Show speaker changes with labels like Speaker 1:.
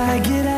Speaker 1: I get